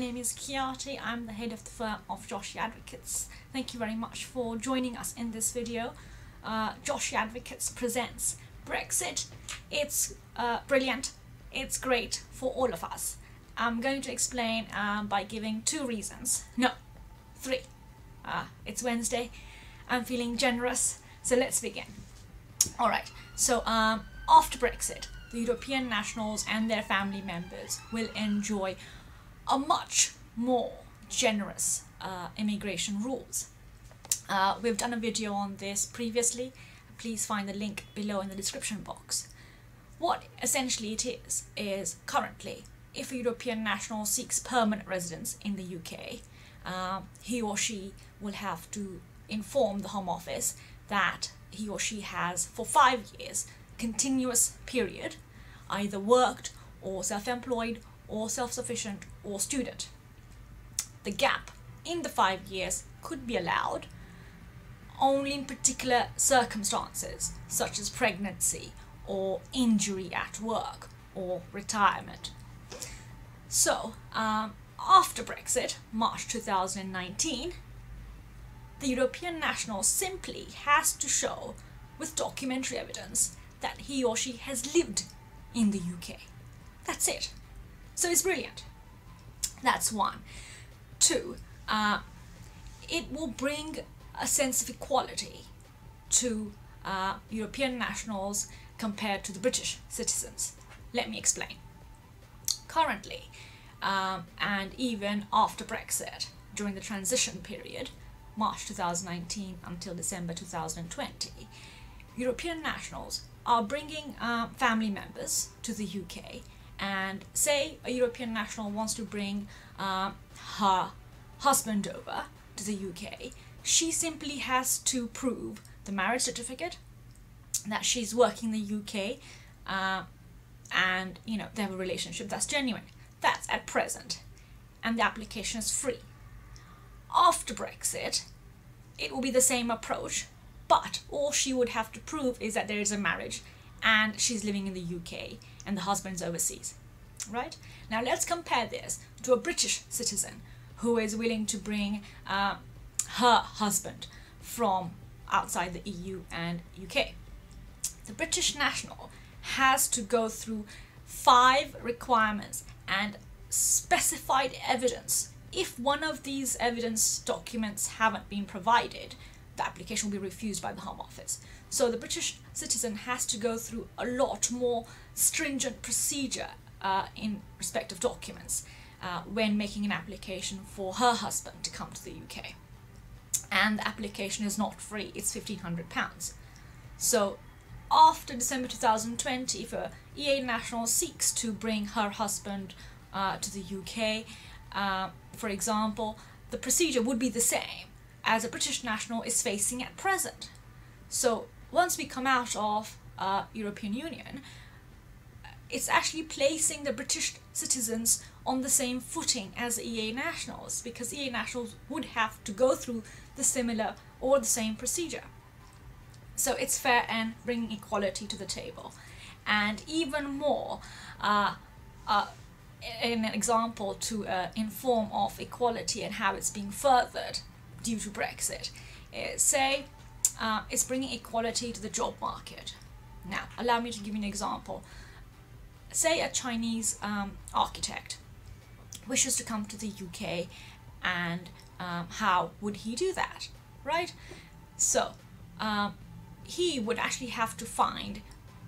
My name is Khyati. I'm the head of the firm of Joshi Advocates. Thank you very much for joining us in this video. Uh, Joshi Advocates presents Brexit. It's uh, brilliant. It's great for all of us. I'm going to explain um, by giving two reasons. No, three. Uh, it's Wednesday. I'm feeling generous. So let's begin. Alright, so um, after Brexit, the European nationals and their family members will enjoy a much more generous uh, immigration rules. Uh, we've done a video on this previously. Please find the link below in the description box. What essentially it is, is currently, if a European national seeks permanent residence in the UK, uh, he or she will have to inform the Home Office that he or she has, for five years, continuous period, either worked or self-employed or self-sufficient or student. The gap in the five years could be allowed only in particular circumstances such as pregnancy or injury at work or retirement. So, um, after Brexit, March 2019, the European national simply has to show with documentary evidence that he or she has lived in the UK. That's it. So it's brilliant. That's one. Two, uh, it will bring a sense of equality to uh, European nationals compared to the British citizens. Let me explain. Currently, um, and even after Brexit, during the transition period, March 2019 until December 2020, European nationals are bringing uh, family members to the UK and say a European national wants to bring uh, her husband over to the UK, she simply has to prove the marriage certificate that she's working in the UK uh, and you know they have a relationship that's genuine. That's at present and the application is free. After Brexit, it will be the same approach but all she would have to prove is that there is a marriage and she's living in the UK and the husband's overseas. Right? Now let's compare this to a British citizen who is willing to bring uh, her husband from outside the EU and UK. The British national has to go through five requirements and specified evidence. If one of these evidence documents haven't been provided, the application will be refused by the Home Office. So the British citizen has to go through a lot more stringent procedure uh, in respect of documents uh, when making an application for her husband to come to the UK. And the application is not free, it's £1,500. So after December 2020, if a EA national seeks to bring her husband uh, to the UK, uh, for example, the procedure would be the same as a British national is facing at present. So once we come out of uh, European Union, it's actually placing the British citizens on the same footing as EA nationals because EA nationals would have to go through the similar or the same procedure. So it's fair and bringing equality to the table. And even more, uh, uh, an example to uh, inform of equality and how it's being furthered due to Brexit. Uh, say uh, it's bringing equality to the job market. Now, allow me to give you an example. Say a Chinese um, architect wishes to come to the UK and um, how would he do that, right? So, um, he would actually have to find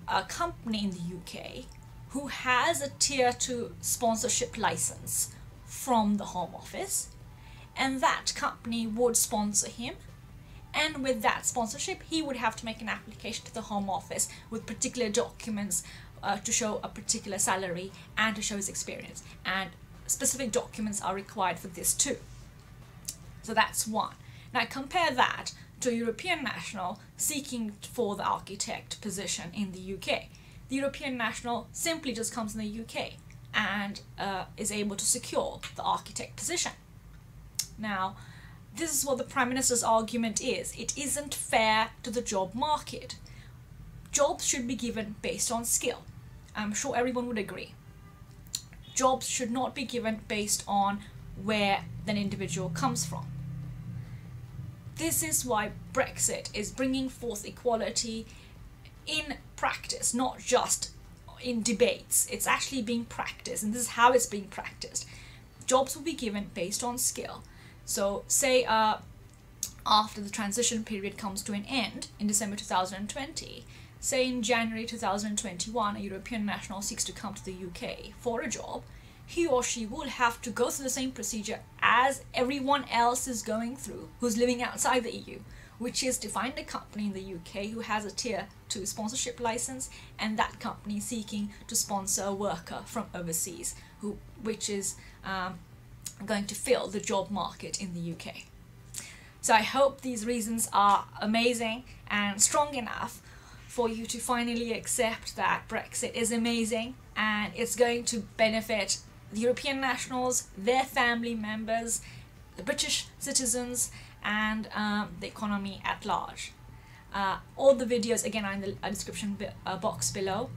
a company in the UK who has a tier 2 sponsorship license from the Home Office and that company would sponsor him. And with that sponsorship he would have to make an application to the home office with particular documents uh, to show a particular salary and to show his experience. And specific documents are required for this too. So that's one. Now compare that to a European national seeking for the architect position in the UK the European national simply just comes in the UK and uh, is able to secure the architect position now this is what the Prime Minister's argument is. It isn't fair to the job market. Jobs should be given based on skill. I'm sure everyone would agree. Jobs should not be given based on where an individual comes from. This is why Brexit is bringing forth equality in practice, not just in debates. It's actually being practiced, and this is how it's being practiced. Jobs will be given based on skill. So, say uh, after the transition period comes to an end in December 2020, say in January 2021, a European national seeks to come to the UK for a job, he or she will have to go through the same procedure as everyone else is going through who's living outside the EU, which is to find a company in the UK who has a tier 2 sponsorship license and that company seeking to sponsor a worker from overseas, who, which is um, going to fill the job market in the UK. So I hope these reasons are amazing and strong enough for you to finally accept that Brexit is amazing and it's going to benefit the European nationals, their family members, the British citizens, and um, the economy at large. Uh, all the videos again are in the uh, description uh, box below.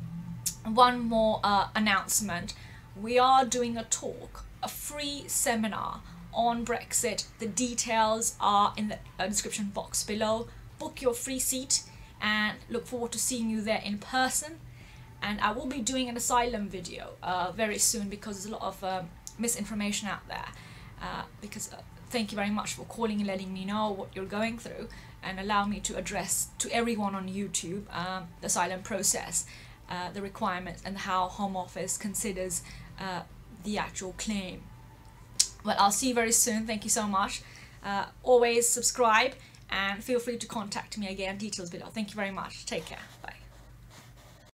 One more uh, announcement. We are doing a talk, a free seminar on Brexit. The details are in the uh, description box below. Book your free seat and look forward to seeing you there in person. And I will be doing an asylum video uh, very soon because there's a lot of um, misinformation out there. Uh, because uh, thank you very much for calling and letting me know what you're going through and allow me to address to everyone on YouTube um, the asylum process, uh, the requirements and how Home Office considers uh, the actual claim. Well, I'll see you very soon. Thank you so much. Uh, always subscribe and feel free to contact me again. Details below. Thank you very much. Take care.